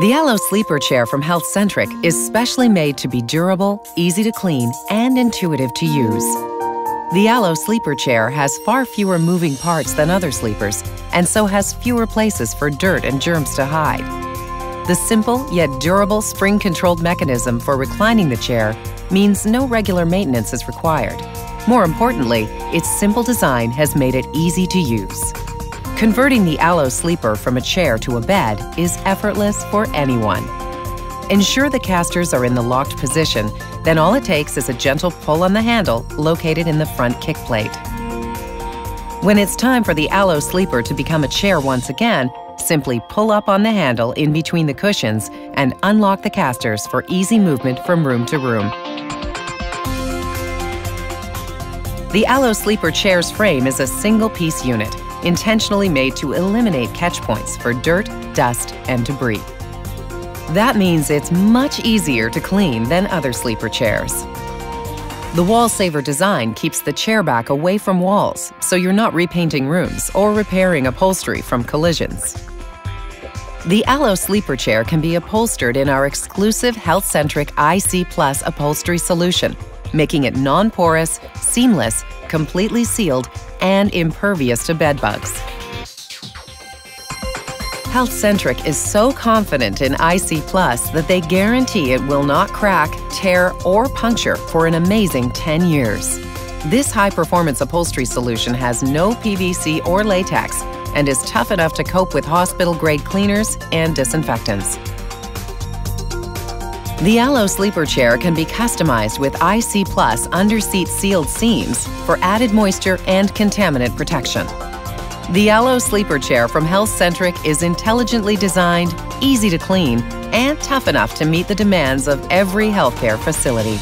The Aloe Sleeper Chair from HealthCentric is specially made to be durable, easy to clean, and intuitive to use. The Aloe Sleeper Chair has far fewer moving parts than other sleepers, and so has fewer places for dirt and germs to hide. The simple yet durable spring controlled mechanism for reclining the chair means no regular maintenance is required. More importantly, its simple design has made it easy to use. Converting the Aloe Sleeper from a chair to a bed is effortless for anyone. Ensure the casters are in the locked position, then all it takes is a gentle pull on the handle located in the front kick plate. When it's time for the Aloe Sleeper to become a chair once again, simply pull up on the handle in between the cushions and unlock the casters for easy movement from room to room. The Aloe Sleeper chair's frame is a single-piece unit intentionally made to eliminate catch points for dirt, dust, and debris. That means it's much easier to clean than other sleeper chairs. The wall saver design keeps the chair back away from walls, so you're not repainting rooms or repairing upholstery from collisions. The Aloe Sleeper Chair can be upholstered in our exclusive health-centric IC Plus upholstery solution, making it non-porous, seamless, completely sealed, and impervious to bedbugs. HealthCentric is so confident in IC Plus that they guarantee it will not crack, tear, or puncture for an amazing 10 years. This high-performance upholstery solution has no PVC or latex and is tough enough to cope with hospital-grade cleaners and disinfectants. The Aloe Sleeper Chair can be customized with IC Plus under-seat sealed seams for added moisture and contaminant protection. The Aloe Sleeper Chair from HealthCentric is intelligently designed, easy to clean, and tough enough to meet the demands of every healthcare facility.